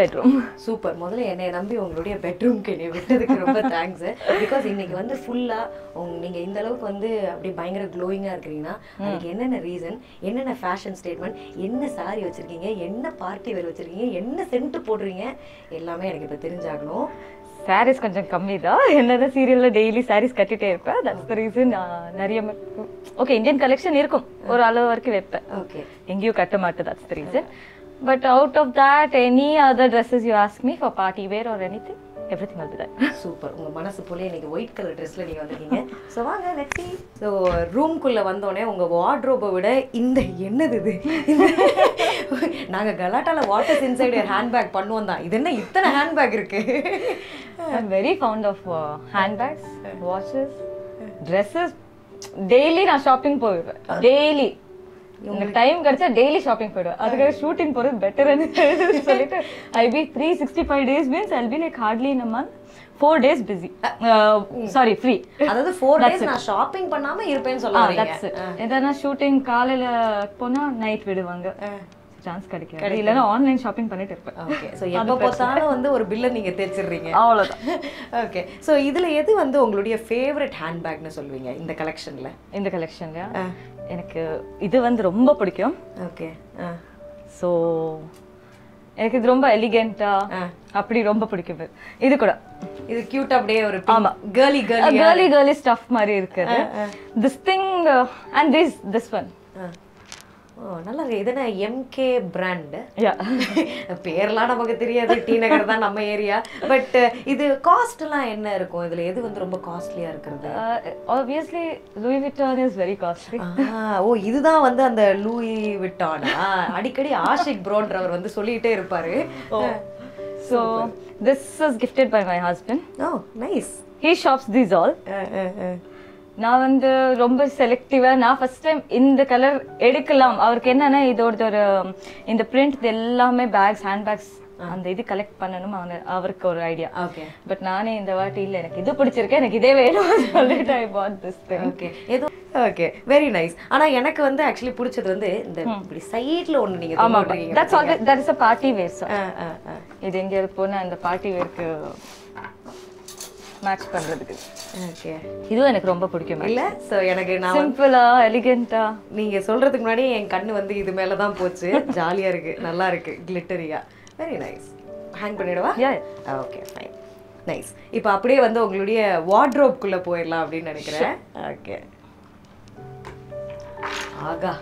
bedroom. Super முதல்ல என்னை நம்பி உங்களுடைய பெட்ரூம்க்கு என்னை விட்டதுக்கு ரொம்ப தேங்க்ஸ் பிகாஸ் இன்னைக்கு வந்து ஃபுல்லா உங்க நீங்க இந்த அளவுக்கு வந்து அப்படியே பயங்கர க்ளோயிங்கா இருக்கிறீங்கன்னா அதுக்கு என்னென்ன ரீசன் என்னென்ன ஃபேஷன் ஸ்டேட்மெண்ட் என்ன சாரி வச்சிருக்கீங்க என்ன பார்ட்டி வேர் வச்சிருக்கீங்க என்ன சென்ட் போடுறீங்க எல்லாமே எனக்கு இப்போ தெரிஞ்சாகணும். Sarees கொஞ்சம் கம்மி தான் என்னது சீரியல்ல டெய்லி sarees கட்டிட்டே இருப்பேன் தட்ஸ் த ரீசன் நிறைய ஓகே இந்தியன் கலெக்ஷன் இருக்கும். ஒரு அளவு வரைக்கும் வைப்பேன். ஓகே எங்கேயும் கட்ட மாட்டேன். That's the reason but out of that any other dresses you ask me for party wear or anything everything will be that super உங்க மனசு போல இன்னைக்கு ஒயிட் கலர் ட்ரெஸ்ல நீங்க வந்திருக்கீங்க. ஸோ வாங்க நெக்ஸ்ட் ஸோ ரூம்குள்ள வந்தோடனே உங்க வார்ட்ரோபை விட இந்த என்னது இது? நாங்க கலாட்டால வாட்டர்ஸ் இன்சைடு ஹேண்ட்பேக் பண்ணுவோம் தான். இது என்ன இத்தனை ஹேண்ட்பேக் இருக்கு? I'm very fond of handbags watches dresses daily நான் ஷாப்பிங் போயிடுவேன். டெய்லி உங்களுக்கு டைம் கிடைச்சா டெய்லி ஷாப்பிங் போயிடுவேன். அதுக்காக ஷூட்டிங் போகிறது பெட்டர்னு சொல்லிட்டு I be three sixty five days means I be like hardly in a month four days busy sorry free அதாவது ஃபோர் டேஸ் நான் ஷாப்பிங் பண்ணாம இருப்பேன்னு சொல்ல வரீங்க தட்ஸ் எதனா ஷூட்டிங் காலையில போனா நைட் விடுவாங்க. சான்ஸ் கிடைக்காது. இல்லைன்னா ஆன்லைன் ஷாப்பிங் பண்ணிட்டு இருப்பேன். ஓகே ஸோ எப்போ பார்த்தாலும் வந்து ஒரு பில்லை நீங்க தேய்ச்சிடுறீங்க அவ்வளோதான் ஓகே ஸோ இதுல எது வந்து உங்களுடைய ஃபேவரட் ஹேண்ட்பேக்னு சொல்லுவீங்க இந்த கலெக்ஷன்ல இந்த கலெக்ஷன்ல எனக்கு இது வந்து ரொம்ப பிடிக்கும். ஓகே. ஸோ எனக்கு இது ரொம்ப எலிகென்ட்டா அப்படி ரொம்ப பிடிக்கும் இது. கூட. இது கியூட் அப்படியே ஒரு ஆமா. Girly girly girly girly stuff மாதிரி இருக்குது. This thing and this this one நல்லா என்ன எம்கே பிராண்ட் பேர்லாம் நமக்கு தெரியாது. டி நகர் தான் நம்ம ஏரியா. பட் இது காஸ்ட் எல்லாம் என்ன இருக்கும்? இதுல எது வந்து ரொம்ப காஸ்ட்லியா இருக்கிறது? Obviously Louis Vuitton is very costly oh இதுதான் வந்து அந்த லூயி விட்டானா அடிக்கடி ஆஷிக் ப்ரோன்றவர் வந்து சொல்லிட்டே இருப்பாரு. So this is gifted by my husband oh nice he shops these all நான் வந்து ரொம்ப செலக்டிவா நான் ஃபர்ஸ்ட் டைம் இந்த கலர் எடுக்கலாம். அவருக்கு என்னன்னா இதோட ஒரு இந்த பிரிண்ட் எல்லாமே பேக்ஸ் ஹேண்ட் பேக்ஸ் அந்த இது கலெக்ட் பண்ணணும். அவன அவருக்கு ஒரு ஐடியா ஓகே பட் நானே இந்த வாட்டி இல்ல எனக்கு இது பிடிச்சிருக்கு எனக்கு இதே வேணும் சொல்லிட்டு I bought this thing okay ஏதோ ஓகே வெரி நைஸ் ஆனா எனக்கு வந்து ஆக்சுவலி பிடிச்சது வந்து இந்த இப்படி சைடுல ஒண்ணு நீங்க ஆமா that's always that is a party wear. இது எங்கேயாவது போனா அந்த பார்ட்டி வேர்க்கு மேட்ச் பண்றதுக்கு. ஓகே இதுவும் எனக்கு ரொம்ப பிடிக்கும். இல்ல சோ எனக்கு நான் சிம்பிளா எலிகென்ட்டா நீங்க சொல்றதுக்கு முன்னாடி என் கண்ணு வந்து இது மேல தான் போச்சு. ஜாலியா இருக்கு நல்லா இருக்கு கிளிட்டரியா வெரி நைஸ் ஹேங் பண்ணிடவா? யா ஓகே ஃபைன் நைஸ் இப்போ அப்படியே வந்து உங்களுடைய வார்ட்ரோப்குள்ள போயிடலாம் அப்படின்னு நினைக்கிறேன். ஓகே ஆகா.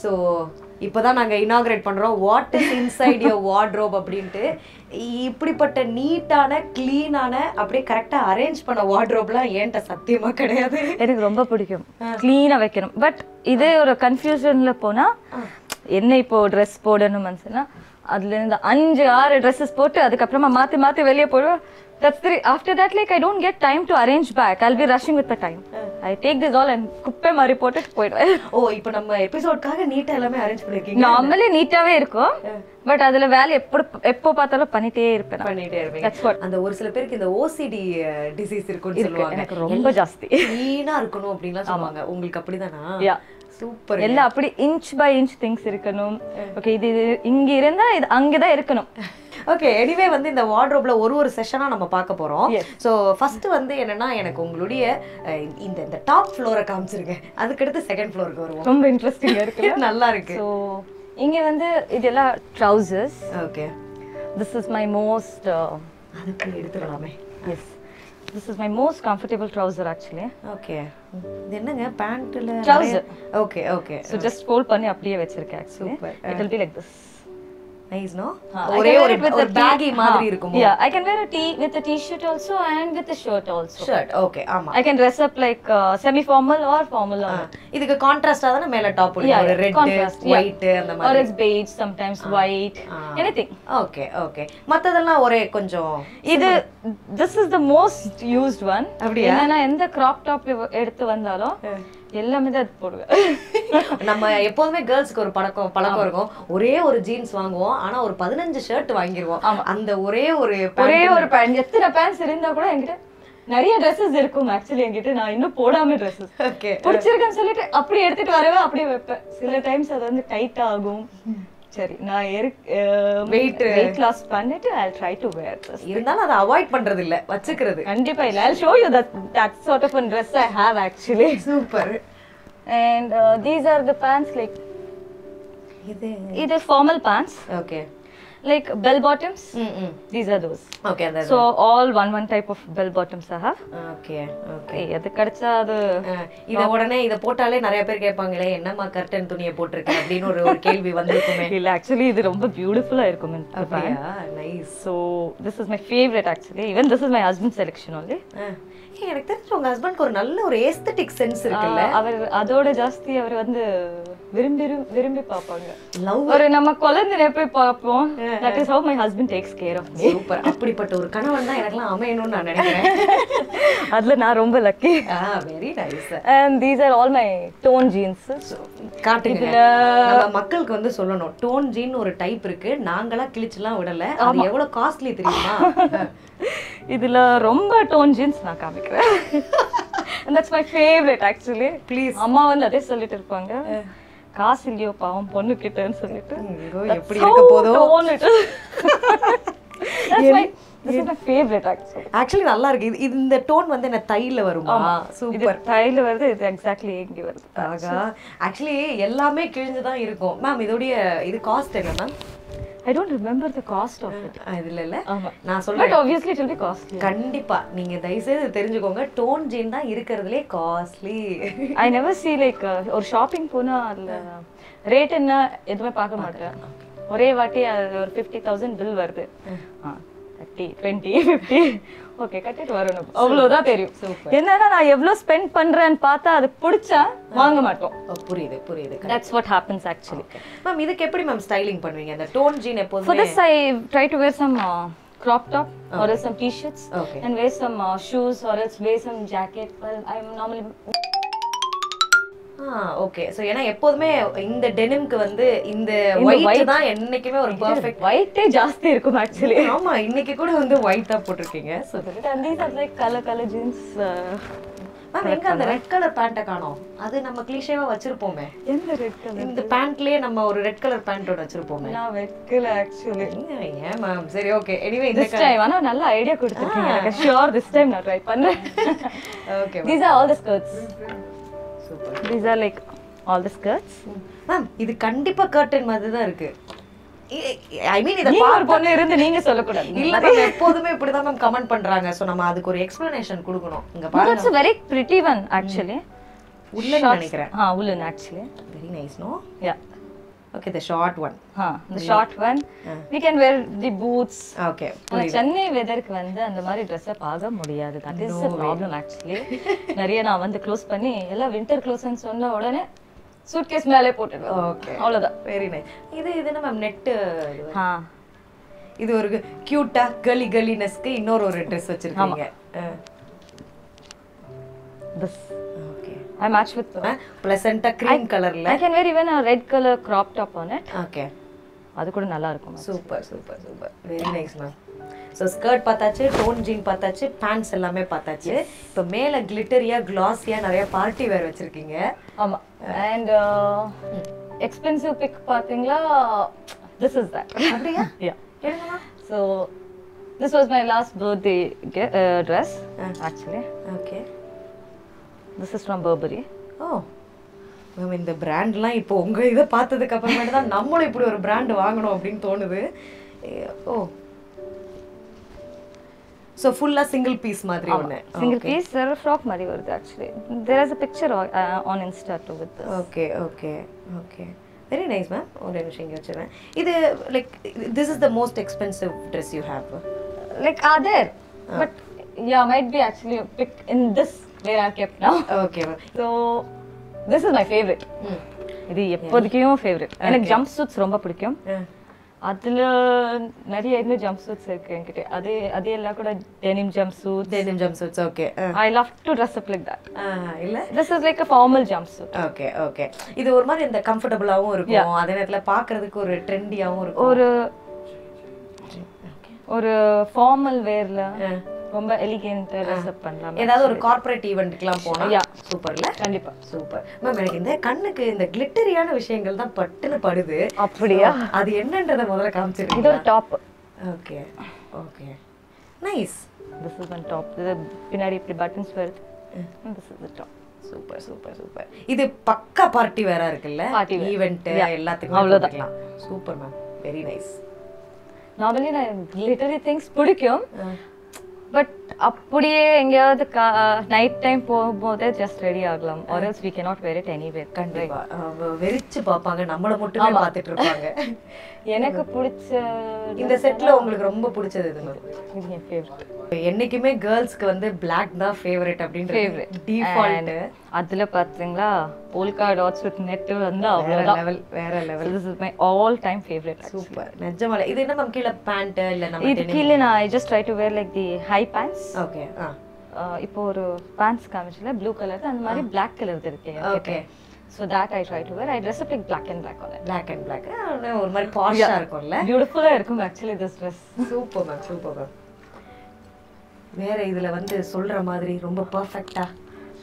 ஸோ இப்போதான் நாங்க இனாகிரேட் பண்றோம். What is inside your wardrobe அப்படின்ட்டு இப்படிப்பட்ட நீட்டான க்ளீனான அப்படியே கரெக்டா அரேஞ்ச் பண்ண வார்ட்ரோப்லாம் என்கிட்ட சத்தியமா கிடையாது. எனக்கு ரொம்ப பிடிக்கும். க்ளீனாக வைக்கணும். பட் இதே ஒரு கன்ஃபியூஷன்ல போனா என்ன இப்போ ட்ரெஸ் போடணும்னு சொன்னா அதுல இருந்து அஞ்சு ஆறு ட்ரெஸ்ஸஸ் போட்டு அதுக்கப்புறமா மாத்தி மாத்தி வெளியே போடுவேன் that's three after that like I don't get time to arrange back I'll be rushing with the time I take this all and குப்பை மாதிரி போட்டுட்டு போயிடுவேன். ஓ இப்போ நம்ம எபிசோட்காக நீட்டா எல்லாமே அரேஞ்ச் பண்ணிருக்கீங்க. நார்மலி நீட்டாவே இருக்கும். பட் அதுல வேலை எப்போ எப்போ பார்த்தாலும் பண்ணிட்டே இருப்பேன். பண்ணிட்டே That's what. அந்த ஒரு சில பேருக்கு இந்த ஓசிடி டிசீஸ் இருக்குன்னு சொல்லுவாங்க. எனக்கு ரொம்ப ஜாஸ்தி. க்ளீனா இருக்கணும் அப்படின்லாம் சொல்லுவாங்க. உங்களுக்கு அப்படிதானா. சூப்பர் எல்லாம் அப்படி இன்ச் பை இன்ச் திங்ஸ் இருக்கணும். ஓகே இது இது இங்க இருந்தா இது அங்கதான் இருக்கணும். ஓகே எனிவே வந்து இந்த வார்ட்ரோப்ல ஒரு ஒரு செஷனா நம்ம பார்க்க போறோம். சோ ஃபர்ஸ்ட் வந்து என்னன்னா எனக்கு உங்களுடைய இந்த இந்த டாப் ஃப்ளோரை காமிச்சிருங்க. அதுக்கடுத்து செகண்ட் ஃப்ளோருக்கு வருவோம். ரொம்ப இன்ட்ரெஸ்டிங்கா இருக்கு. நல்லா இருக்கு ஸோ இங்க வந்து இதெல்லாம் trousers okay this is my most அதுக்கு எடுத்துக்கலாமே yes this is my most comfortable trouser actually okay இது என்னங்க? பேண்ட்ல Trouser. Okay okay so just fold பண்ணி அப்படியே வச்சிருக்கேன் actually Super. It will be like this nice no Ah, ஒரே ஒரு baggy மாதிரி Ah, இருக்கும் Yeah, I can wear a tee with a t-shirt also and with a shirt also. Shirt okay ஆமா I can dress up like uh, semi-formal or formal on it. இதுக்கு கான்ட்ராஸ்டா தானே மேல top yeah, red. White அந்த மாதிரி it's beige, sometimes white, Ah. anything. Okay okay மத்ததெல்லாம் ஒரே கொஞ்சம் இது this is the most used one. அப்படியா? என்னன்னா எந்த crop top எடுத்து வந்தாலும் எல்லாமே தான் போடுவேன். நம்ம எப்போதுமே கேர்ள்ஸ்க்கு ஒரு பழக்கம் பழக்கம் இருக்கும். ஒரே ஒரு ஜீன்ஸ் வாங்குவோம் ஆனா ஒரு பதினஞ்சு ஷர்ட் வாங்கிருவோம். அந்த ஒரே ஒரு ஒரே ஒரு பேண்ட் எத்தனை பேண்ட்ஸ் இருந்தா கூட என்கிட்ட நிறைய ட்ரெஸ்ஸஸ் இருக்கும். ஆக்சுவலி என்கிட்ட நான் இன்னும் போடாம ட்ரெஸ்ஸஸ் ஓகே பிடிச்சிருக்குன்னு சொல்லிட்டு அப்படியே எடுத்துட்டு வரவே அப்படியே வைப்பேன். சில டைம்ஸ் அது வந்து டைட் ஆகும். சரி நான் Weight. வெயிட் லாஸ் பண்ணிட்டு I try to wear this இருந்தாலும் அதை அவாய்ட் பண்றது இல்ல வச்சுக்கிறது. கண்டிப்பா இல்ல. I show you that that sort of an dress I have actually super and these are the pants like இது? இது formal pants okay like bell bottoms or those okay அந்த so all one one type of bell bottoms I have okay okay எது கிடைச்சா அது இத உடனே இத போட்டாலே நிறைய பேர் கேட்பாங்களே என்னம்மா கர்டன் துணியை போட்டிருக்க? அப்படின்னு ஒரு ஒரு கேள்வி வந்திருக்குமே. இல்ல ஆக்சுவலி இது ரொம்ப பியூட்டிஃபுல்லா இருக்கும் அப்படியா? Nice so this is my favourite actually even this is my husband selection only எனக்கு தெரிஞ்சு உங்க ஹஸ்பண்ட்க்கு ஒரு நல்ல ஒரு ஏஸ்தட்டிக் சென்ஸ் இருக்குல்ல. அவர் அதோட ஜாஸ்தி அவர் வந்து விரும்பி விரும்பி பார்ப்பாங்க. லவ் ஒரு நம்ம குழந்தைய போய் பார்ப்போம். That is how my husband takes care of super அப்படிப்பட்ட ஒரு கணவன் தான் எனக்குலாம் அமையணும்னு நான் நினைக்கிறேன். அதுல நான் ரொம்ப lucky ah very nice and these are all my torn jeans காட்டுங்க. மக்களுக்கு வந்து சொல்லணும். டோன் ஜீன் ஒரு டைப் இருக்கு. நாங்களா கிழிச்சுலாம் விடல. அது எவ்வளவு காஸ்ட்லி தெரியுமா? இதுல ரொம்ப டோன் ஜீன்ஸ் நான் காமிக்கிறேன். That's my favourite actually Please. அம்மா வந்து அதே சொல்லிட்டு இருப்பாங்க. காசு இல்லையோ பாவம் பொண்ணு கிட்டன்னு சொல்லிட்டு எப்படி இருக்க போதோ? ஆக்சுவலி நல்லா இருக்கு. இது இந்த டோன் வந்து என்ன தைல வருமா? சூப்பர் தைல வருது இது எக்ஸாக்ட்லி எங்க வருது. ஆகா ஆக்சுவலி எல்லாமே கிழிஞ்சு தான் இருக்கும். மேம் இதோடைய இது காஸ்ட் என்ன ma'am I don't remember the cost of it இதுல இல்ல நான் சொல்றேன். But obviously it will be costly கண்டிப்பா. நீங்க தயவுசெய்து தெரிஞ்சுக்கோங்க. டோன் ஜீன் தான் இருக்கிறதுலே costly I never see like ஒரு ஷாப்பிங் போனா அதுல ரேட் என்ன எதுவுமே பார்க்க மாட்டேன். ஒரே வாட்டி அது ஒரு ஃபிஃப்டி தௌசண்ட் பில் வருது. தேர்ட்டி டுவெண்ட்டி ஃபிஃப்டி ஓகே கட்டிட்டு வரணும். அவ்வளவுதான் தெரியும். என்னன்னா நான் எவ்வளவு ஸ்பெண்ட் பண்றேன்னு பார்த்தா அது பிடிச்சா வாங்க மாட்டோம். புரியுது புரியுது. That's what happens actually ma'am இதுக்கு எப்படி மேம் ஸ்டைலிங் பண்ணுவீங்க? அந்த டோன் ஜீன் எப்போதுமே this, I try to wear some uh, crop top or else some t-shirts Okay. and wear some uh, shoes or else wear some jacket. Well, I'm normally okay so ஏன்னா எப்போதுமே இந்த டெனிம்க்கு வந்து இந்த white white- தான் என்னைக்குமே ஒரு perfect white ஜாஸ்தி இருக்கும் actually. ஆமா இன்னைக்கு கூட வந்து ஒயிட் தான் போட்டிருக்கீங்க so are like color color jeans. Uh, ma'am எங்க அந்த ரெட் கலர் பேண்ட்டை காணோம் அது நம்ம கிளிஷேவா வச்சிருப்போமே எந்த red color? இந்த பேண்ட்லயே நம்ம ஒரு ரெட் கலர் பேண்ட் ஒன்று வச்சிருப்போமே நான் வைக்கல actually. ஏன் மேம் சரி ஓகே எனிவே இந்த time, ஆனா நல்ல ஐடியா கொடுத்துருக்கீங்க எனக்கு sure this time நான் ட்ரை பண்றேன் okay These are all the skirts. These are like all the skirts. Ma'am இது கண்டிப்பா கர்டன் மாதிரி தான் இருக்கு ஐ மீன் இத பொண்ணு இருந்து நீங்க சொல்லக்கூடாது. இல்ல மேம் எப்போதுமே இப்படிதான் மேம் கமெண்ட் பண்றாங்க. சோ நம்ம அதுக்கு ஒரு எக்ஸ்பிளனேஷன் கொடுக்கணும். இங்க பாருங்க. very pretty one actually. உள்ளன்னு Shorts- நினைக்கிறேன். Ah, woolen actually. Very nice no Yeah. Okay the short one Huh. The short one. We can wear the boots. Chennai வெதருக்கு வந்து அந்த மாதிரி ட்ரெஸ்ஸை பார்க்க முடியாது. தட் இஸ் ப்ராப்ளம் ஆக்சுவலி நிறைய நான் வந்து க்ளோஸ் பண்ணி எல்லாம் வின்டர் க்ளோஸ்ன்னு சொன்ன உடனே சூட்கேஸ் மேலே போட்டுடுவேன். ஓகே அவ்வளவுதான். வெரி நைஸ் இது இது என்ன மேம் நெட் ஆ இது ஒரு கியூட்டா கலி கலினஸ்க்கு இன்னொரு ஒரு ட்ரெஸ் வச்சிருக்கீங்க. ஐ மேட்ச் வித் ப்ளசண்டா க்ரீம் கலர்ல I can wear even a red colour crop top on it. Okay அது கூட நல்லா இருக்கும் super super super very nice ma'am so skirt பார்த்தாச்சு டோன் ஜீன் பார்த்தாச்சு பேண்ட்ஸ் எல்லாமே பார்த்தாச்சு. இப்போ மேலே கிளிட்டரியா கிளாஸியா நிறைய பார்ட்டி வேர் வச்சிருக்கீங்க. ஆமா. அண்ட் எக்ஸ்பென்சிவ் பிக் பாத்தீங்களா திஸ் இஸ் தட் அப்படியா? So this was my last birthday dress actually okay this is from Burberry oh ma'am இந்த பிராண்ட்லாம் இப்போ உங்க இதை பார்த்ததுக்கு அப்புறமேட்டு தான் நம்மளும் இப்படி ஒரு பிராண்ட் வாங்கணும் அப்படின்னு தோணுது. ஓ. ஸோ ஃபுல்லா சிங்கிள் பீஸ் மாதிரி ஒன்று சிங்கிள் பீஸ் ஃப்ராக் மாதிரி வருது actually there is a picture on insta to with okay okay okay very nice ma'am ஒரு நிமிஷம் இங்கே வச்சுருவேன் இது like this is the most expensive dress you have like other but ya might be actually big in this are kept now okay ma'am so this is my. Favourite இது எப்போதைக்கும் favourite எனக்கு jump shoots ரொம்ப பிடிக்கும். அதுல நிறைய இன்னும் jump shoots இருக்கு என்கிட்ட. அது அது எல்லாம் கூட denim jump suit denim jump suits okay I love to dress up like that இல்லை? This is like a formal jump suit okay okay இது ஒரு மாதிரி இந்த கம்ஃபர்டபுளாகவும் இருக்கும். அதே நேரத்துல பார்க்கிறதுக்கு ஒரு ட்ரெண்டியாகவும் இருக்கும். ஒரு ஒரு ஃபார்மல் வேர்ல ரொம்ப எலிகென்ட் ட்ரெஸ் அப் பண்ணலாம். ஏதாவது ஒரு கார்ப்பரேட் ஈவெண்ட்டுக்குலாம் போனா Yeah. சூப்பர்ல கண்டிப்பா. சூப்பர் மேம் எனக்கு இந்த கண்ணுக்கு இந்த கிளிட்டரியான விஷயங்கள் தான் பட்டுன்னு படுது. அப்படியா? அது என்னன்றத முதல்ல இது காமிச்சிருக்கீங்க ஒரு top okay okay nice this is one top இது பின்னாடி இப்படி பட்டன்ஸ் வருது. This is top super super super இது பக்கா பார்ட்டி வேற இருக்குல்ல? Yeah. எல்லாத்துக்கும். அவ்வளவுதான். Super ma'am very nice normally நான் லிட்டரி திங்ஸ் பிடிக்கும். பட் அப்படியே எங்கேயாவது நைட் டைம் போகும்போதே ஜஸ்ட் ரெடி ஆகலாம். Or else we cannot wear it anywhere கண்டிப்பா. வெறிச்சு பாப்பாங்க நம்மள மட்டுமே பார்த்துட்டு இருப்பாங்க. எனக்கு பிடிச்ச இந்த செட்ல உங்களுக்கு ரொம்ப பிடிச்சது இது என் ஃபேவரட் என்னைக்குமே கேர்ள்ஸ்க்கு வந்து Black தான் ஃபேவரட் அப்படின்ற ஃபேவரட் டிஃபால்ட் அதுல பாத்தீங்களா? போல்கா டாட்ஸ் வித் நெட் வந்து அவ்வளவுதான். லெவல் வேற level this is my all time favourite super நிஜமால. இது என்ன மேம் கீழே பேண்ட் இல்ல நம்ம இது கீழே நான் I just try to wear like the high pants okay ஆ. இப்போ ஒரு பேண்ட்ஸ் காமிச்சல ப்ளூ கலர் அந்த மாதிரி Black கலர் இருக்கு okay so that I try to wear I dress up like black and black on Black and Black ஒரு மாதிரி பாஷா இருக்கும்ல. பியூட்டிஃபுல்லா இருக்கும் actually this dress super ma'am super ma'am வேற இதுல வந்து சொல்ற மாதிரி ரொம்ப பர்ஃபெக்ட்டா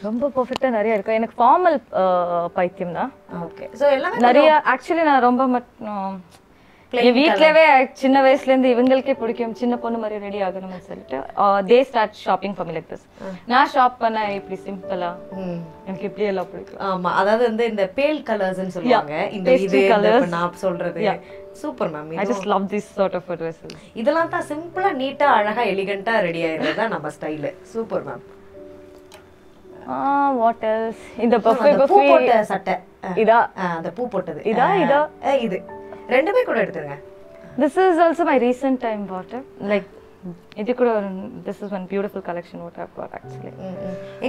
ரொம்ப பர்ஃபெக்டா நிறைய இருக்கும் எனக்கு ஃபார்மல் பைத்தியம் தான் ஓகே சோ எல்லாமே நிறைய ஆக்சுவலி நான் ரொம்ப மட்டும் என் வீட்லவே சின்ன வயசுல இருந்து இவங்களுக்கே பிடிக்கும். சின்ன பொண்ணு மாதிரி ரெடி ஆகணும்னு சொல்லிட்டு they start shopping for like this நான் ஷாப் பண்ண இப்படி சிம்பிளா. எனக்கு இப்படி எல்லாம் பிடிக்கும். ஆமா அதாவது வந்து இந்த பேல் கலர்ஸ்னு சொல்லுவாங்க. இந்த இது நான் சொல்றது. Super ma'am I just love this sort of dresses இதெல்லாம் தான் சிம்பிளா நீட்டா அழகா எலிகண்டா ரெடி ஆயிடுறது தான் நம்ம style super ma'am what else இந்த பஃபே பஃபே போட்ட சட்டை. இதா? அந்த பூ போட்டது. இதா, இதா? இது. ரெண்டுமே கூட எடுத்துருங்க. This is also my recent time what like இது கூட this is one beautiful collection what I got actually.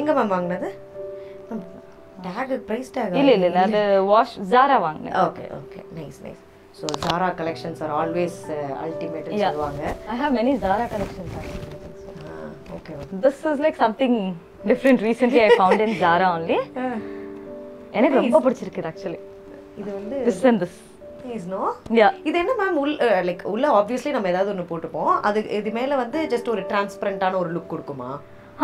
எங்க மேம் வாங்குனது? டேக் பிரைஸ் டேக் இல்ல இல்ல இல்ல அது வாஷ் ஜாரா வாங்கினேன். Okay okay nice nice so Zara collections are always அல்டிமேட்னு Yeah. சொல்லுவாங்க. I have many Zara collections okay This is like something different. Recently I found in Zara only. எனக்கு ரொம்ப பிடிச்சிருக்கு actually இது வந்து திஸ் அண்ட் திஸ் யா இது என்ன ma'am உள் like உள்ள ஆப்வியஸ்லி நம்ம ஏதாவது ஒன்று போட்டுப்போம். அது இது மேல வந்து ஜஸ்ட் ஒரு டிரான்ஸ்பரண்டான ஒரு லுக் கொடுக்குமா?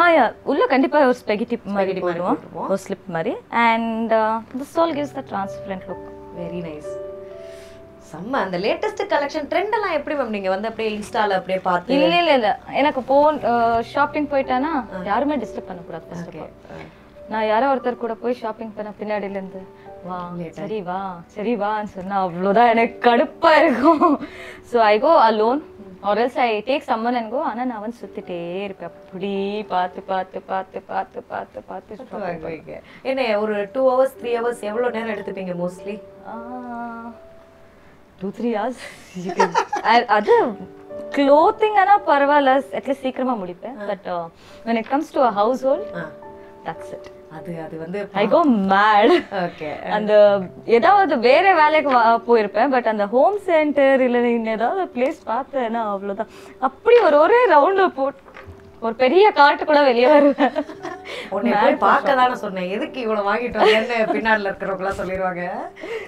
ஆ யா உள்ள கண்டிப்பா ஒரு ஸ்பெகட்டி மாதிரி போடுவோம். ஒரு ஸ்லிப் மாதிரி. And this all gives the transparent look very nice செம்ம. அந்த லேட்டஸ்ட் கலெக்ஷன் ட்ரெண்ட் எல்லாம் எப்படி மேம் நீங்க வந்து அப்படியே இன்ஸ்டால அப்படியே பார்த்து இல்ல இல்ல இல்ல. எனக்கு போன் ஷாப்பிங் போயிட்டானா யாருமே டிஸ்டர்ப் ஆஃப் ஆல் நான் யாரோ ஒருத்தர் கூட போய் ஷாப்பிங் பண்ண பின்னாடில இருந்து வா சரி வா சரி வான்னு சொன்னா அவ்வளோதான் எனக்கு கடுப்பா இருக்கும். So I go alone or else I take someone and go ஆனா நான் வந்து சுத்திட்டே இருப்பேன். அப்படி பார்த்து பார்த்து பார்த்து பார்த்து பார்த்து பார்த்து. என்ன ஒரு டூ ஹவர்ஸ் த்ரீ ஹவர்ஸ் எவ்வளவு நேரம் எடுத்துப்பீங்க மோஸ்ட்லி டூ த்ரீ ஹவர்ஸ் அது க்ளோத்திங் ஆனா பரவாயில்ல. அட்லீஸ்ட் சீக்கிரமா முடிப்பேன். But when it comes to a household that's it. அது அது வந்து ஐ go mad. ஓகே அந்த ஏதாவது வேற வேலைக்கு போயிருப்பேன் பட் அந்த ஹோம் சென்டர் இல்ல ஏதாவது பிளேஸ் பார்த்தேன்னா அவ்வளவுதான். அப்படி ஒரு ஒரே ரவுண்ட்ல போட்டு ஒரு பெரிய காட்டு கூட வெளியே வருவேன். உன்னை போய் பார்க்க தானே சொன்னேன். எதுக்கு இவ்வளவு வாங்கிட்டு வந்தேன்னு பின்னாடில இருக்கிறவங்களாம் சொல்லிடுவாங்க.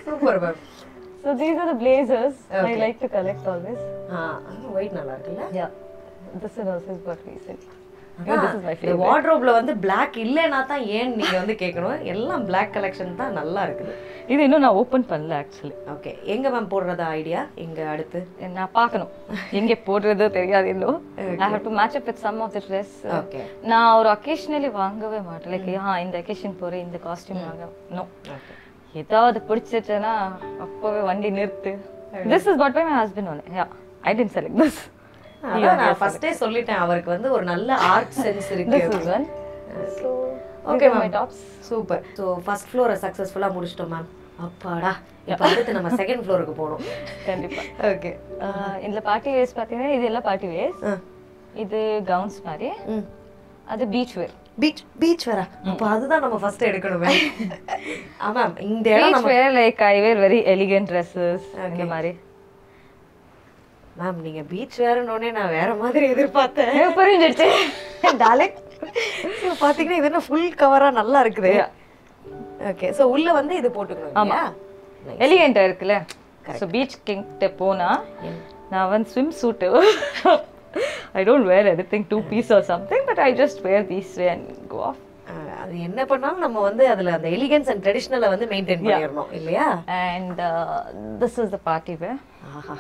Super ma'am so these are the blazers I like to collect always white நல்லா இருக்குல்ல? Ya this is also but recent இந்த வார்ட்ரோப்ல வந்து Black இல்லைன்னா தான் ஏன் நீங்க வந்து கேட்கணும் எல்லாம் Black கலெக்ஷன் தான் நல்லா இருக்குது. இது இன்னும் நான் ஓபன் பண்ணல ஆக்சுவலி ஓகே எங்க மேம் போடுறதா ஐடியா எங்க அடுத்து? நான் பார்க்கணும். எங்கே போடுறது தெரியாது இன்னும். I have to match up with some of the dress okay நான் ஒரு அக்கேஷனலி வாங்கவே மாட்டேன். லைக் ஆ இந்த அக்கேஷன் போறேன் இந்த காஸ்டியூம் வாங்க. நோ ஏதாவது பிடிச்சிட்டேன்னா அப்பவே வண்டி நிறுத்து. This is what by my husband one ya I tend select this அதான் நான் ஃபர்ஸ்டே சொல்லிட்டேன் அவருக்கு வந்து ஒரு நல்ல ஆர்ட் சென்ஸ் இருக்கு okay ma'am tops super so first ஃப்ளோரை சக்ஸஸ்ஃபுல்லா முடிச்சிட்டோம் மேம் அப்பாடா இப்போ அடுத்து நம்ம செகண்ட் ஃப்ளோருக்கு போகணும். கண்டிப்பா. ஓகே இதுல பார்ட்டி வேர்ஸ் பார்த்தீங்கன்னா இது எல்லாம் பார்ட்டி வேர்ஸ் இது கவுன்ஸ் மாதிரி. அது பீச் வேர் பீச் பீச் வேற அப்போ அதுதான் நம்ம ஃபர்ஸ்ட் எடுக்கணுமே. ஆமா இந்த இடம் wear like I wear very elegant dresses இந்த மாதிரி. மேம் நீங்க பீச் வேறனோடனே நான் வேற மாதிரி எதிர்பார்த்தேன். புரிஞ்சிடுச்சு. டார்லிங் So, பாத்தீங்கன்னா இது என்ன ஃபுல் கவரா நல்லா இருக்குது. ஓகே சோ உள்ள வந்து இது போட்டுக்கணும் ஆமா. எலிகண்டா இருக்குல்ல? ஸோ பீச் கிட்ட போனா நான் வந்து ஸ்விம் சூட்டு I don't wear anything two piece or something, but I just wear these way and go off. அஹ், அது என்ன பண்ணாலும் நம்ம வந்து அதுல அந்த எலிகன்ஸ் அண்ட் ட்ரெடிஷ்னலை வந்து மெயின்டைன் பண்ணிடணும் இல்லையா? Uh, this is the party wear. ஆஹா.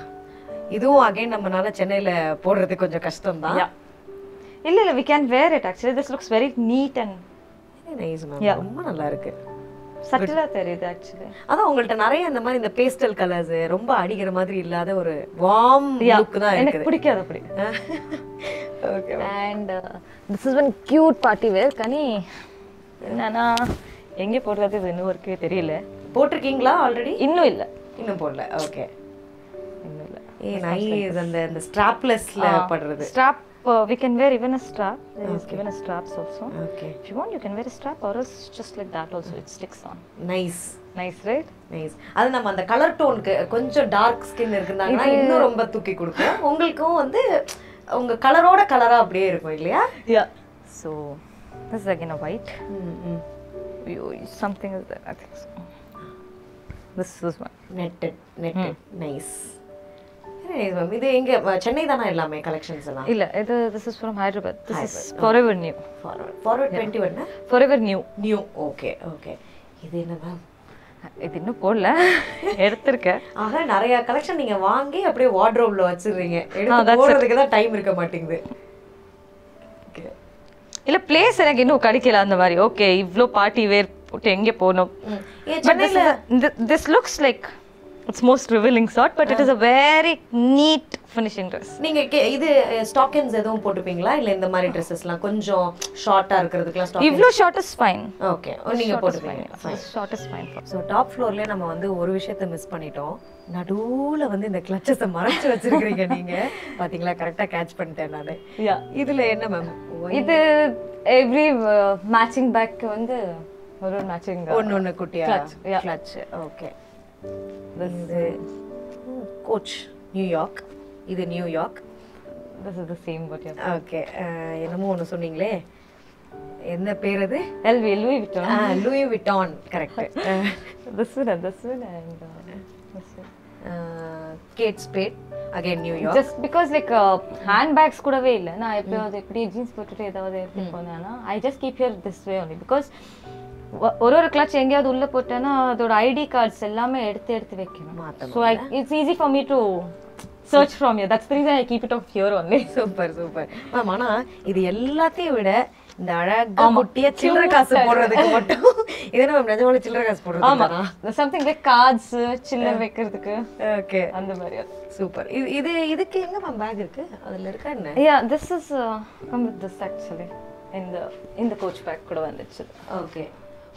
இதுவும் அகைன் நம்மனால சென்னையில போடுறது கொஞ்சம் கஷ்டம் தான். இல்ல இல்ல we can wear it actually. This looks very neat and nice ma'am. ரொம்ப நல்லா இருக்கு subtle தெரியுது actually. அதான் உங்கள்ட்ட நிறைய இந்த மாதிரி இந்த பேஸ்டல் கலர்ஸ் ரொம்ப அடிக்கிற மாதிரி இல்லாத ஒரு வார்ம். லுக் தான் எனக்கு பிடிக்காது அப்படி. Okay and this is one cute party wear கனி என்னன்னா எங்கே போடுறது இது இன்னும் இருக்கே தெரியல. போட்டிருக்கீங்களா ஆல்ரெடி இன்னும் இல்லை. இன்னும் போடல. ஓகே ஏ நைஸ் அந்த அந்த ஸ்ட்ராப்லெஸ்ல படுறது strap we can wear even a strap there is given a straps also okay if you want you can wear a strap or else just like that also it sticks on nice right nice அது நம்ம அந்த colour டோனுக்கு கொஞ்சம் dark skin இருக்குனாங்கன்னா இன்னும் ரொம்ப தூக்கி கொடுக்கும் உங்களுக்கும் வந்து உங்க கலரோட கலரா அப்படியே இருக்கும் இல்லையா white ம், ம். you, something is there i think so this is one netted netted nice இது எங்க சென்னை தானா எல்லாமே கலெக்ஷன்ஸ் எல்லாம்? இல்ல இது from hyderabad. This is forever new. Forward forward twenty ஒன்னு forever new. New okay okay இது என்ன மேம் இது இன்னும் போடல. எடுத்திருக்கேன் ஆக நிறைய கலெக்ஷன் நீங்க வாங்கி அப்படியே வார்ட்ரோப்ல Ah, எடுத்து that's போடுறதுக்கு தான் டைம் இருக்க மாட்டேங்குது. ஓகே இல்ல பிளேஸ் எனக்கு இன்னும் கிடைக்கல அந்த மாதிரி. ஓகே இவ்ளோ பார்ட்டி வேர் போட்டு எங்க போகணும் but this looks like it's most revealing short but it is a very neat finishing dress நீங்க இது ஸ்டாக்கின்ஸ் எதுவும் போட்டுப்பீங்களா? இல்ல இந்த மாதிரி ட்ரெஸ்ஸஸ்லாம் கொஞ்சம் ஷார்ட்டா இருக்கிறதுக்குலாம் ஸ்டாக் இவ்ளோ ஷார்ட் இஸ் ஃபைன் ஓகே நீங்க போட்டுப்பீங்க. Short is fine so top ஃப்ளோர்லயே நம்ம வந்து ஒரு விஷயத்த மிஸ் பண்ணிட்டோம். நடுவுல வந்து இந்த கிளச்சஸை மறைச்சு வச்சிருக்கீங்க நீங்க. பாத்தீங்களா? கரெக்டா கேட்ச் பண்ணிட்டேன் நானு. இதுல என்ன மேம் இது எவ்ரி மேட்சிங் பேக் வந்து ஒரு மேட்சிங் ஒன்னு ஒண்ணு குட்டியா? Clutch, yeah. இது கோச் நியூயார்க் இது New York this is the same you okay என்னமோ ஒன்று சொன்னீங்களே. என்ன பேர் அது? LV Louis Vuitton Louis Vuitton correct this one this one and Kate Spade again New York just because like handbags கூடவே இல்லை. நான் எப்பயாவது எப்படி ஜீன்ஸ் போட்டுட்டு ஏதாவது எடுத்துட்டு போனேன்னா I just keep your this way only because ஒரு ஒரு கிளச் எங்கேயாவது உள்ள போட்டேன்னா அதோட ஐடி கார்ட்ஸ் எல்லாமே எடுத்து எடுத்து வைக்கணும். So it's easy for me to search from you that's reason I keep it of here only super super ma'am ஆனா இது எல்லாத்தையும் விட இந்த அழகா குட்டிய சில்லறை காசு போடுறதுக்கு மட்டும். இது என்ன மேம் நிஜமான சில்லறை காசு ஆமா. போடுறது சம்திங் லைக் கார்ட்ஸ் சில்லர் வைக்கிறதுக்கு. ஓகே அந்த மாதிரி. சூப்பர் இது இது இதுக்கு எங்க மேம் பேக் இருக்கு? அதுல இருக்கா என்ன? Ya this is come with this actually இந்த இந்த கோச் பேக் கூட வந்துச்சு. ஓகே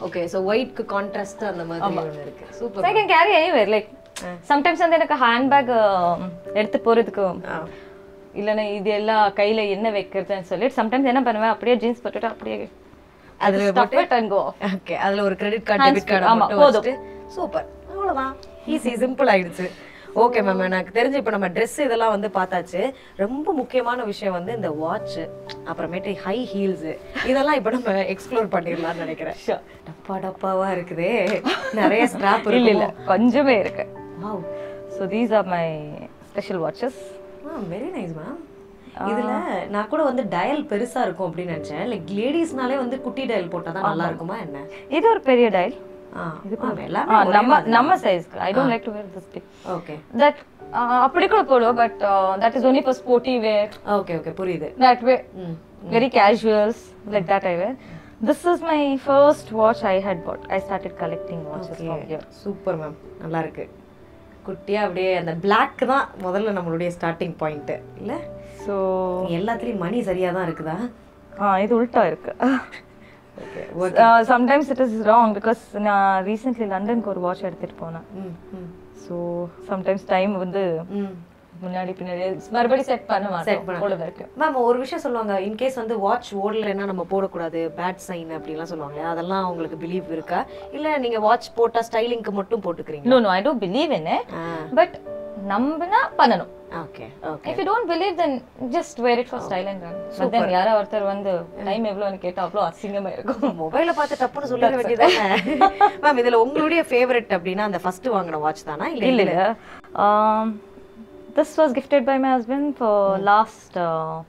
ஓகே சோ ஒயிட்க்கு கான்ட்ராஸ்ட் அந்த மாதிரி ஒன்று இருக்கு. Super I can carry anywhere like sometimes வந்து எனக்கு ஹேண்ட் பேக் எடுத்து போறதுக்கு இல்லைன்னா இது எல்லாம் கையில என்ன வைக்கிறதுன்னு சொல்லி சம்டைம்ஸ் என்ன பண்ணுவேன்? அப்படியே ஜீன்ஸ் போட்டுட்டு அப்படியே அதுல. ஓகே அதுல ஒரு credit card debit card free. ஆமா, மட்டும் போதும். சூப்பர் அவ்வளவுதான். ஈஸி சிம்பிள் ஆயிடுச்சு. ஓகே மேம் எனக்கு தெரிஞ்சு இப்போ நம்ம ட்ரெஸ் இதெல்லாம் வந்து பார்த்தாச்சு. ரொம்ப முக்கியமான விஷயம் வந்து இந்த வாட்ச் அப்புறமேட்டு ஹை ஹீல்ஸ் இதெல்லாம் இப்போ நம்ம எக்ஸ்ப்ளோர் பண்ணிடலாம்னு நினைக்கிறேன். டப்பா டப்பாவா இருக்குதே. நிறைய ஸ்ட்ராப் இல்ல இருக்கு இல்ல கொஞ்சமே இருக்கு. So these are my special watches very nice ma'am இதுல நான் கூட வந்து டயல் பெருசா இருக்கும் அப்படின்னு நினைச்சேன். லைக் லேடிஸ்னாலே வந்து குட்டி டயல் போட்டா தான் நல்லா இருக்குமா என்ன? இது ஒரு பெரிய டயல் நம்ம சைஸ்க்கு I don't like to wear this big okay that அப்படி கூட போடுவோம் but that is only for sporty wear okay okay புரியுது. ம் very casuals like that i wear. This is my first watch i had bought. I started collecting watches from here. Super ma'am நல்லா இருக்கு. குட்டியா அப்படியே அந்த Black தான் முதல்ல நம்மளுடைய ஸ்டார்டிங் பாயிண்ட் இல்ல? So எல்லாத்துலயும் மணி சரியா தான் இருக்குதா? ஆ இது உல்டா இருக்கு. Okay sometimes it is wrong because நான் ரீசெண்ட்லி லண்டனுக்கு ஒரு வாட்ச் எடுத்துட்டு போனேன். ஸோ சம்டைம்ஸ் டைம் வந்து ம் முன்னாடி பின்னாடி மறுபடியும் செட் பண்ண பண்ண- போல இருக்கு. மேம் ஒரு விஷயம் சொல்லுவாங்க. இன்கேஸ் வந்து வாட்ச் ஓடலைன்னா நம்ம போடக்கூடாது. பேட் சைன் அப்படிலாம் சொல்லுவாங்க. அதெல்லாம் உங்களுக்கு பிலீவ் இருக்கா? இல்ல நீங்க வாட்ச் போட்டா ஸ்டைலிங்க்கு மட்டும் போட்டுக்கிறீங்க no no I don't believe in but நம்பினா பண்ணணும். Okay okay if you don't believe then just wear it for style and but then யாரோ ஒருத்தர் வந்து டைம் எவ்வளோன்னு கேட்டா அவ்வளோ அசிங்கமா இருக்கும். மொபைல பார்த்து டப்புன்னு சொல்லிட வேண்டியதானே மேம் இதுல உங்களுடைய ஃபேவரட் அப்படின்னா அந்த ஃபர்ஸ்ட் வாங்கின வாட்ச் தானா? இல்ல gifted by my husband for last uh,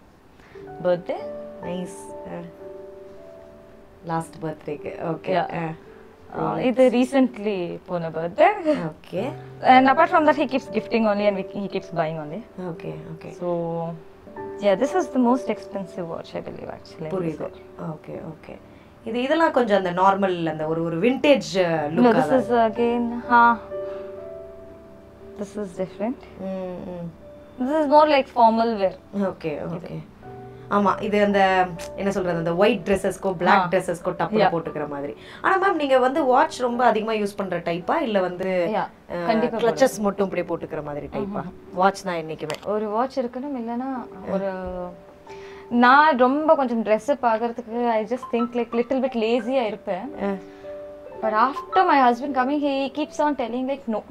birthday. Nice last பர்த்டேக்கு ஓகே இது recently போன birthday. Okay And apart from that, he keeps gifting only and we, he keeps buying only. Okay okay So, yeah, this is the most expensive watch, I believe, actually. புரியுது okay ஓke இது இதெல்லாம் கொஞ்சம் அந்த normal அந்த ஒரு ஒரு vintage No, look this is again, huh? This is different. This is more like formal wear. Okay okay ஆமா இது அந்த என்ன சொல்றது அந்த ஒயிட் ட்ரெஸ்ஸஸ்க்கோ பிளாக் ட்ரெஸ்ஸஸ்க்கோ டப்புல போட்டுக்கிற மாதிரி. ஆனா மேம் நீங்க வந்து வாட்ச் ரொம்ப அதிகமா யூஸ் பண்ற டைப்பா இல்ல வந்து கிளச்சஸ் மட்டும் இப்படி போட்டுக்கிற மாதிரி டைப்பா வாட்ச் தான் என்னைக்குமே. ஒரு வாட்ச் இருக்கணும் இல்லைன்னா ஒரு நான் ரொம்ப கொஞ்சம் ட்ரெஸ்ஸு பார்க்கறதுக்கு I just think like little bit லேசியாக இருப்பேன். But after my husband coming he keeps on telling like no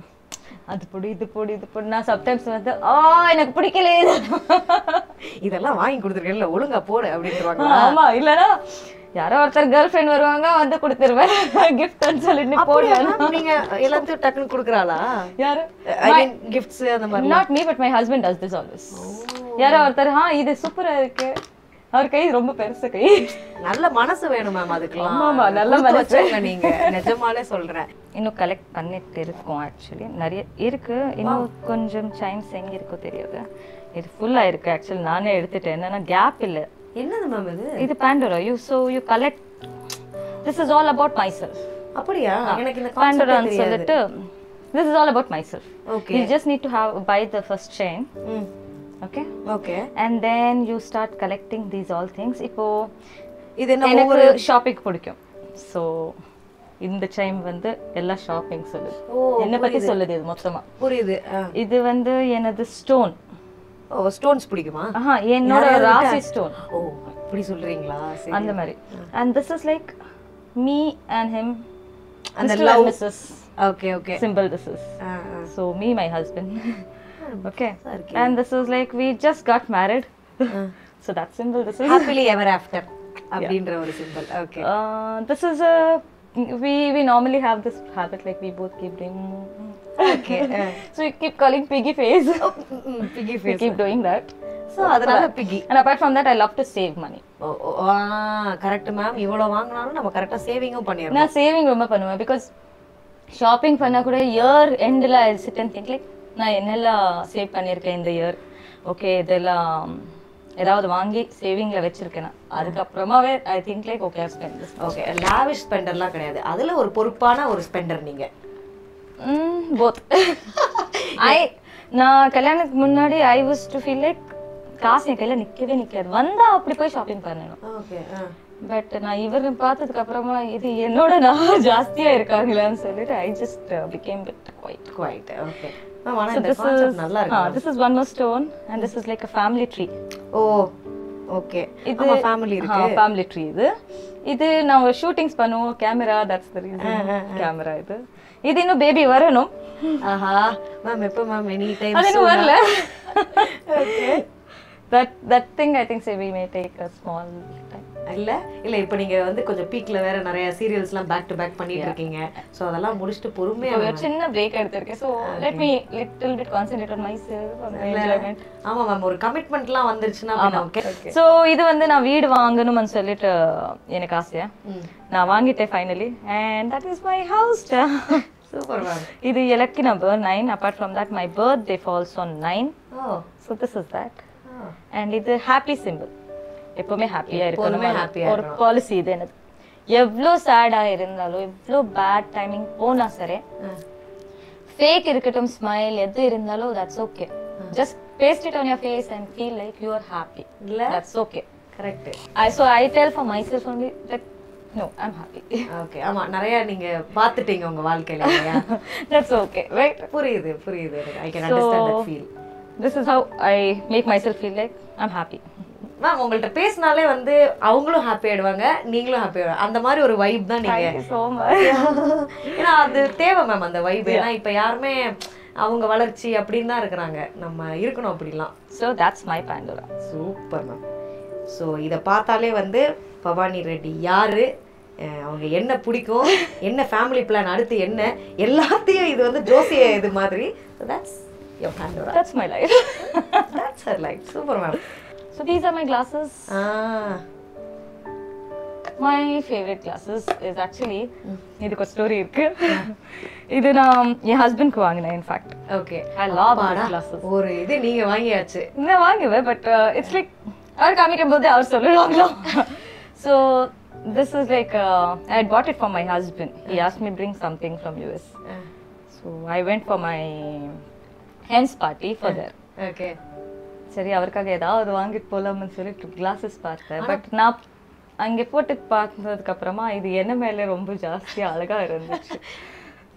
அது பொடி இது பொடி இது பொடி. நான் சம்டைம்ஸ் வந்து ஆ எனக்கு பிடிக்கல இது இதெல்லாம் வாங்கி கொடுத்துருக்கேன்ல ஒழுங்கா போடு அப்படின்றாங்க ஆமா இல்லைன்னா யாரோ ஒருத்தர் கேர்ள் ஃப்ரெண்ட் வருவாங்க வந்து கொடுத்துருவேன். கிஃப்ட்னு சொல்லிட்டு போடுவேன் நீங்க எல்லாத்தையும் டக்குன்னு கொடுக்குறாளா? யாரு? ஐ மீன் கிஃப்ட்ஸ் அந்த மாதிரி not me but my husband does this always யாரோ ஒருத்தர் ஆ இது சூப்பரா இருக்கு. அவர் கை ரொம்ப பெருசு கை. நல்ல மனசு வேணும் மேம் அதுக்கெல்லாம். ஆமாமா, நல்ல மனசு. நீங்க. நிஜமாலே சொல்றேன். இன்னும் கலெக்ட் பண்ணிட்டு இருக்கோம் ஆக்சுவலி நிறைய இருக்கு. இன்னும் கொஞ்சம் சைன்ஸ் எங்க இருக்கோ தெரியாது. இது ஃபுல்லா இருக்கு ஆக்சுவலி நானே எடுத்துட்டேன். என்னன்னா கேப் இல்ல. என்னது மேம் இது? இது Pandora you so you collect this is all about my self அப்படியா எனக்கு இந்த பேண்டோரான்னு சொல்லிட்டு this is all about my self okay you just need to have buy the first chain okay okay and then you start collecting these all things இப்போ இது எனக்கு shopping பிடிக்கும். So இந்த டைம் வந்து எல்லா ஷாப்பிங் சொல்லுது என்னை பத்தி சொல்லுது இது மொத்தமா. புரியுது. இது வந்து எனது ஸ்டோன் ஸ்டோன்ஸ் பிடிக்குமா? ஆஹா என்னோட ராசி ஸ்டோன் ஓ அப்படி சொல்றீங்களா? அந்த மாதிரி. And this is like me and him அந்த love missus okay okay simple this is so me my husband okay. And this is like we just got married so that simple this is happily ever after அப்படின்ற ஒரு simple okay this is a we we normally have this habit like we both keep doing okay so we keep calling piggy face. Piggy we face keep doing that. So அதனால பிகி and apart from that i love to save money. Oh correct ma'am இவ்வளவு வாங்கினாலும் நம்ம கரெக்டா சேவிங்கும் பண்ணிடணும். நான் saving ரொம்ப பண்ணுவேன். Because shopping பண்ணா கூட இயர் எண்டில் I sit and think like நான் என்னெல்லாம் சேவ் பண்ணியிருக்கேன் இந்த இயர் ஓகே இதெல்லாம் ஏதாவது வாங்கி சேவிங்ல வச்சிருக்கேன். அதுக்கப்புறமாவே I think like okay spend okay lavish ஸ்பெண்டர்லாம் கிடையாது. அதுல ஒரு பொறுப்பான ஒரு ஸ்பெண்டர் நீங்க? போத் ஐ நான் கல்யாணத்துக்கு முன்னாடி I was to feel like காசு என் கையில நிக்கவே நிக்காது. வந்தா அப்படி போய் ஷாப்பிங் பண்ணணும். ஓகே பட் நான் இவர் பார்த்ததுக்கு அப்புறமா இது என்னோட நான் ஜாஸ்தியா இருக்காங்களான்னு சொல்லிட்டு I just became bit quiet quiet okay is one more stone and this is like a family tree oh okay இது இது ஃபேமிலி இருக்கு. ஃபேமிலி ட்ரீ இது. இது நான் ஷூட்டிங்ஸ் பண்ணுவோம் camera that's the reason camera இது. இது இன்னும் பேபி வரணும். ஆஹா மேம் எப்போ மேம் எனி டைம் அது இன்னும் வரல. That that thing i think say we may take a small time இல்ல? இல்ல இப்போ நீங்க வந்து கொஞ்சம் பீக்ல வேற நிறைய சீரியல்ஸ்லாம் பேக் டு பேக் பண்ணிட்டு இருக்கீங்க. சோ அதெல்லாம் முடிச்சிட்டு பொறுமையா இப்போ ஒரு சின்ன பிரேக் எடுத்திருக்கேன். So let me little bit concentrate on my self enjoyment ஆமா மேம் ஒரு கமிட்மெண்ட்லாம் வந்துருச்சுன்னா ஓகே ஸோ இது வந்து நான் வீடு வாங்கணும்னு சொல்லிட்டு எனக்கு ஆசையா? நான் வாங்கிட்டேன் finally and that is my house super ma'am இது எனக்கு number nine apart from that my birthday falls on nine oh so this is that and இது ஹாப்பி சிம்பிள் எப்பவுமே ஹாப்பியா இருக்கணும் happy-ஆ ஒரு பாலிசி இது எனக்கு. எவ்வளோ சேடா இருந்தாலும் எவ்வளோ பேட் டைமிங் போனா சரி. ஃபேக் இருக்கட்டும் ஸ்மைல் எது இருந்தாலும் that's okay just paste it on your face and feel like you are happy இல்ல. That's okay correct I so I tell for my self only that no I'm happy okay ஆமா நிறைய நீங்க பாத்துட்டீங்க உங்க வாழ்க்கையில இல்லையா? That's okay right புரியுது புரியுது I can understand that feel this is how I make my self feel like I'm happy ma'am உங்கள்ட்ட பேசினாலே வந்து அவங்களும் ஹாப்பி ஆயிடுவாங்க நீங்களும் ஹாப்பி ஆயிடுவாங்க. அந்த மாதிரி ஒரு வைப் தான் நீங்க. ஏன்னா அது தேவை மேம் அந்த வைப் ஏன்னா இப்ப யாருமே அவங்க வளர்ச்சி அப்படின்னு தான் இருக்கிறாங்க. நம்ம இருக்கணும் அப்படிலாம். So that's my Pandora super ma'am so இதை பார்த்தாலே வந்து பவானி ரெட்டி யாரு? அவங்க என்ன பிடிக்கும்? என்ன ஃபேமிலி பிளான் அடுத்து என்ன? எல்லாத்தையும் இது வந்து ஜோசிய இது மாதிரி. That's your Pandora. That's my life. That's her life. Super, ma'am. so these are my glasses. Ah, My favorite glasses is actually இதுக்கு ஒரு ஸ்டோரி இருக்கு இது நான் என் ஹஸ்பண்ட்க்கு வாங்கினேன் இன்ஃபேக்ட் okay. I love அப்பாடா, these glasses. ஒரு இது நீங்க வாங்கியாச்சு நான் வாங்குவேன் பட் இட்ஸ் லைக் அவர் காமிக்கும் போது அவர் சொல்லுவாங்களோ so this is like I bought it for my husband he ask me bring something from US so I went for my hens party for the okay சரி அவருக்காக ஏதாவது வாங்கிட்டு போலாம்னு சொல்லிட்டு கிளாஸஸ் பார்த்தேன். பட் நான் அங்கே போட்டு பார்த்ததுக்கு அப்புறமா இது என்ன மேலே ரொம்ப ஜாஸ்தியா அழகா இருந்துச்சு.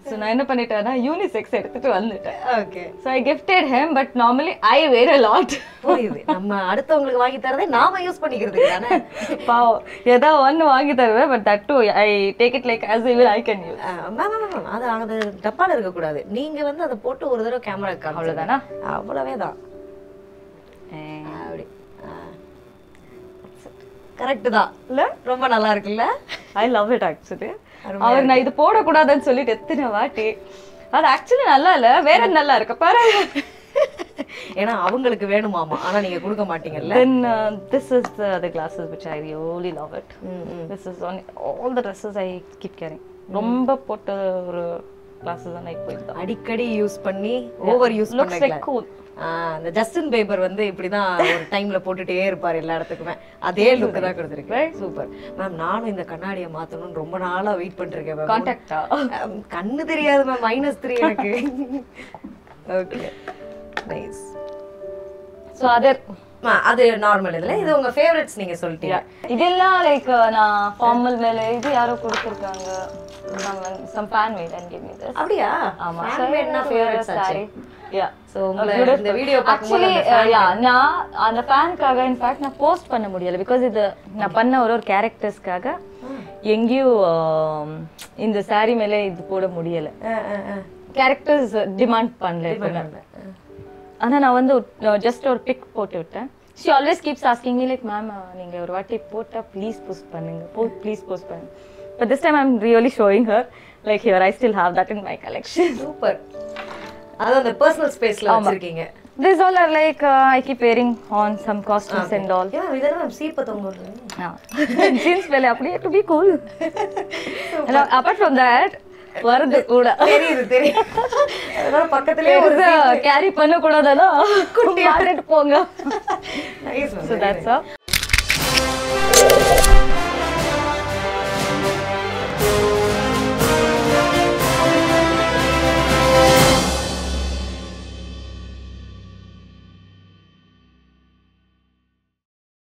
ஸோ நான் என்ன பண்ணிட்டேன்னா யூனிசெக்ஸ் எடுத்துட்டு வந்துட்டேன். Okay so I gifted him but normally I wear a lot புரியுது நம்ம அடுத்தவங்களுக்கு வாங்கி தரதே நாம யூஸ் பண்ணிக்கிறதுக்கு தானே? பாவம். ஏதோ ஒன்று வாங்கி தருவேன் but that too I take it like as even I can use அது அது டப்பால இருக்க கூடாது நீங்க வந்து அதை போட்டு ஒரு தடவை கேமரா அவ்வளவுதானா? அவ்வளவே தான் கரெக்ட் தான். இல்ல? ரொம்ப நல்லா இருக்குல்ல? ஐ லவ் இட் ஆக்சுவலி அவர் நான் இது போடக்கூடாதுன்னு சொல்லிட்டு எத்தனை வாட்டி. அது ஆக்சுவலி நல்லா இல்ல. வேற நல்லா இருக்கு. பாரு ஏன்னா அவங்களுக்கு வேணுமாமா. ஆனா நீங்க கொடுக்க மாட்டீங்கல்ல? The the glasses which I really love it. ம், ம். this is on all the dresses I keep carrying. ரொம்ப போட்ட ஒரு glasses தான் நான் அடிக்கடி யூஸ் பண்ணி ஓவர் யூஸ் looks பண்ண like இந்த ஜஸ்டின் பேபர் வந்து இப்படிதான் ஒரு டைம்ல போட்டுட்டே இருப்பாரு எல்லா இடத்துக்குமே. அதே லுக் தான் கொடுத்துருக்கு சூப்பர் மேம் நானும் இந்த கண்ணாடியை மாத்தணும்னு ரொம்ப நாளா வெயிட் பண்ணிருக்கேன் மேம் கான்டாக்டா கண்ணு தெரியாது மேம் மைனஸ் த்ரீ எனக்கு. ஓகே நைஸ் ஸோ அதர் அது நார்மல் இதுல. இது உங்க ஃபேவரட்ஸ் நீங்க சொல்லிட்டீங்க. இதெல்லாம் லைக் நான் ஃபார்மல் மேல இது யாரோ கொடுத்துருக்காங்க. Some fan made and give me அப்படியா? ஆமா ஃபேவரட்னா ஃபேவரட்ஸ் ஆச்சு. யா ஸோ உங்களை இந்த வீடியோ ஆக்சுவலி யா நான் அந்த ஃபேனுக்காக இன்ஃபேக்ட் நான் போஸ்ட் பண்ண முடியல பிகாஸ் இது நான் பண்ண ஒரு ஒரு கேரக்டர்ஸ்க்காக எங்கேயும் ஆம், இந்த saree மேலே இது போட முடியல. கேரக்டர்ஸ் டிமாண்ட் பண்ணல எப்பவுமே. ஆனா நான் வந்து ஜஸ்ட் ஒரு பிக் போட்டு விட்டேன். She always keeps asking me like ma'am நீங்க ஒரு வாட்டி போட்டா ப்ளீஸ் போஸ்ட் பண்ணுங்க. போ ப்ளீஸ் போஸ்ட் பண்ணுங்க. But this time I'm really showing her like here I still have that in my collection super அது அந்த பர்சனல் ஸ்பேஸ்ல வச்சிருக்கீங்க These all are like uh, I keep wearing on some costumes and all. இதெல்லாம் சீப்பத்தவங்க Yeah. Jeans மேல அப்படியே to be cool. And apart from that, வருது கூட தெரியுது தெரியும் அதனால பக்கத்துலயே ஒரு கேரி பண்ண கூடாதுன்னா மாறிட்டு போங்க நைஸ் So that's all.